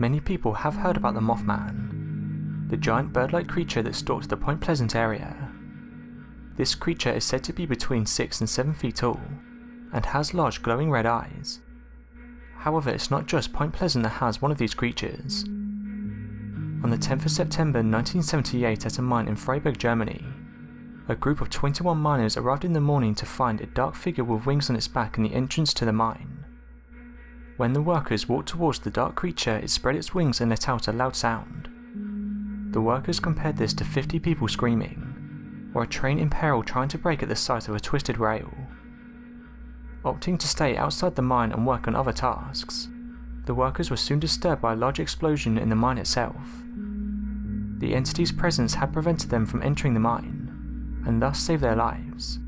Many people have heard about the Mothman, the giant bird-like creature that stalks the Point Pleasant area. This creature is said to be between 6 and 7 feet tall, and has large glowing red eyes. However, it's not just Point Pleasant that has one of these creatures. On the 10th of September 1978 at a mine in Freiburg, Germany, a group of 21 miners arrived in the morning to find a dark figure with wings on its back in the entrance to the mine. When the workers walked towards the dark creature, it spread its wings and let out a loud sound. The workers compared this to 50 people screaming, or a train in peril trying to brake at the sight of a twisted rail. Opting to stay outside the mine and work on other tasks, the workers were soon disturbed by a large explosion in the mine itself. The entity's presence had prevented them from entering the mine, and thus saved their lives.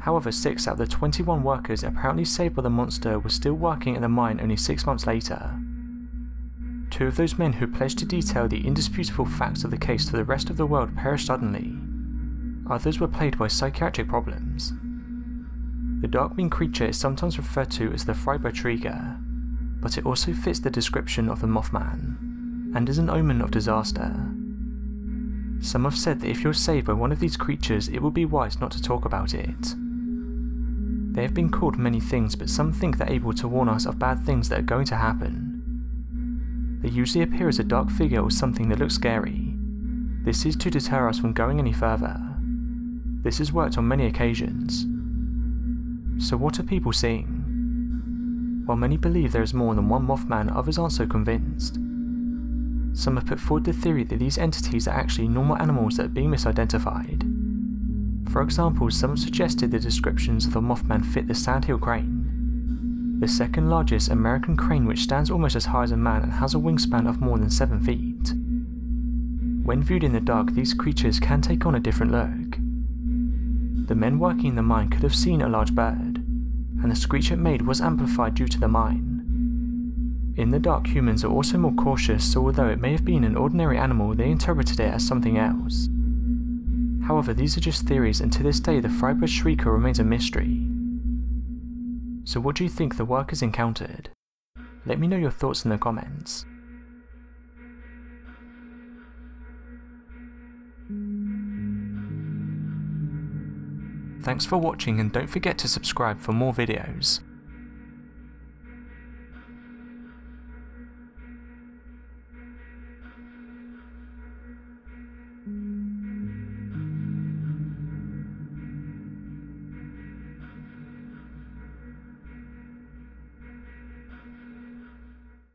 However, 6 out of the 21 workers apparently saved by the monster were still working at the mine only 6 months later. Two of those men who pledged to detail the indisputable facts of the case to the rest of the world perished suddenly. Others were plagued by psychiatric problems. The dark green creature is sometimes referred to as the Freiburg but it also fits the description of the Mothman, and is an omen of disaster. Some have said that if you're saved by one of these creatures, it would be wise not to talk about it. They have been called many things, but some think they're able to warn us of bad things that are going to happen. They usually appear as a dark figure or something that looks scary. This is to deter us from going any further. This has worked on many occasions. So what are people seeing? While many believe there is more than one Mothman, others aren't so convinced. Some have put forward the theory that these entities are actually normal animals that are being misidentified. For example, some suggested the descriptions of the Mothman fit the sandhill crane, the second largest American crane which stands almost as high as a man and has a wingspan of more than 7 feet. When viewed in the dark, these creatures can take on a different look. The men working in the mine could have seen a large bird, and the screech it made was amplified due to the mine. In the dark, humans are also more cautious, so although it may have been an ordinary animal, they interpreted it as something else. However, these are just theories and to this day the Freiburg Shrieker remains a mystery. So what do you think the workers encountered? Let me know your thoughts in the comments. Thanks for watching and don't forget to subscribe for more videos.